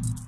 you